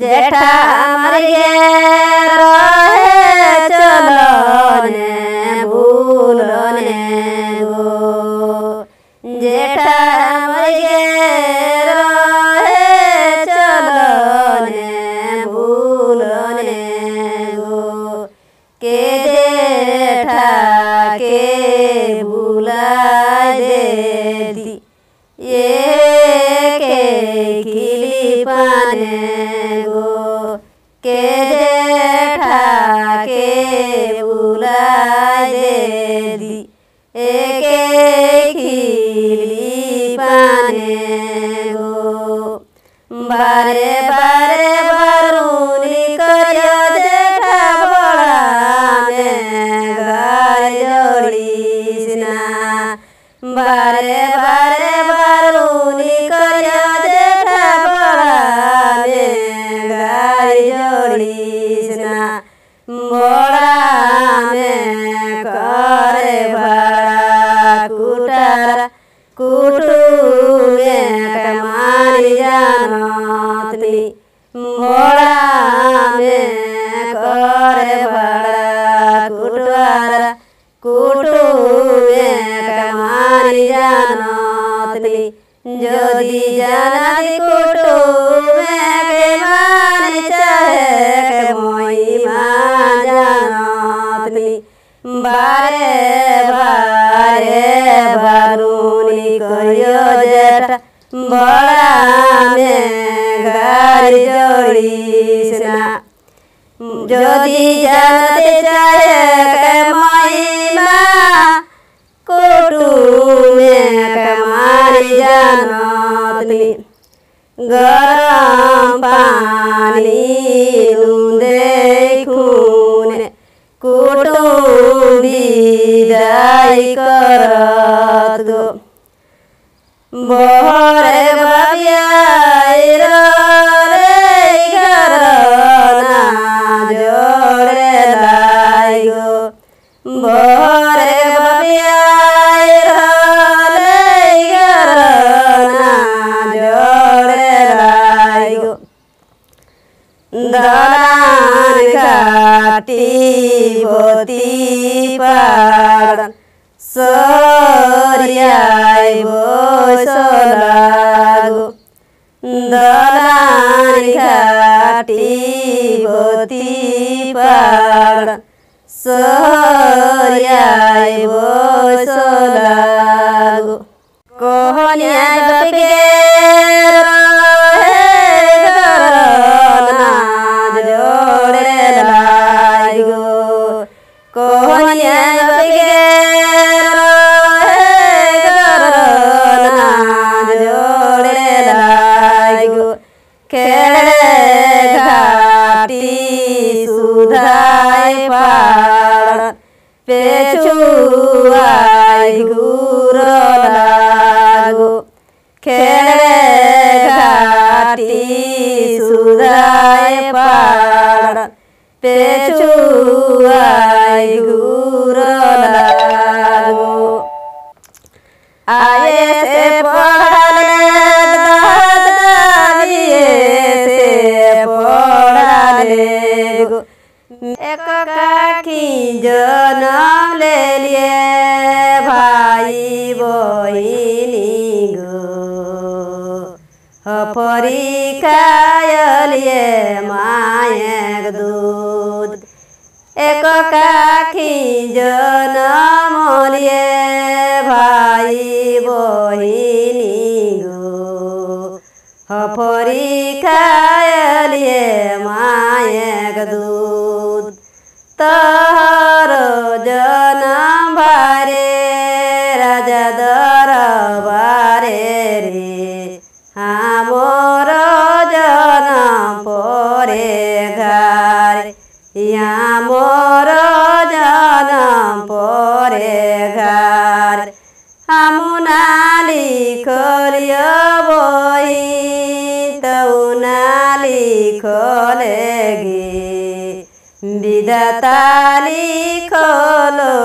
जेठा मर गे रहे चलने भूलने गो जेठा मर गे रहे चलने भूलने गो के जेठा के भूला दे दी। ये के खिली पाने के जेठा के बुला दे दी एके खिली पाने गो। बारे बारे करे भरा, कुटारा कुटुए कमारी जानती। में करे कुटवारा कुटुए कमारी जानती। जोदी मान चाहे के मान বারে বারে বারুনি করিও যেটা বড়া মে গাড়ি জড়িস না যদি জানতে চাহে মহিমা কুটুমে কমারি জানতনি গরম পানি নুন্দে करो करत बहरे बाबियाई रे बहरे बाबियाई रे करना जोरे लाई बोती पाड़ सर्याइबो सलागो दलान घाटी भोती पाड सलागो सुधाय पार। पेचुआई गुरो लागो। खेड़े घाटी सुधाय पार। पेचुआई गुरो लागो। आए से पढ़ले दिए से गो एक काकी जनम ले लिए भाई बहिनी गो परीक्षायलिए मायक दूध एक काखी जनम लिए गौरी खायलिए मायक दूध तोरो जन भारे राजा दरबारे रे हमर जनम परे घारे यहाँ मोर जनम परे घर हम नाली खोल তৌনালি খলে গে বিদাতালি খলো